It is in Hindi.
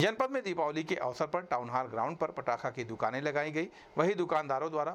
जनपद में दीपावली के अवसर पर टाउन हॉल ग्राउंड पर पटाखा की दुकानें लगाई गई। वहीं दुकानदारों द्वारा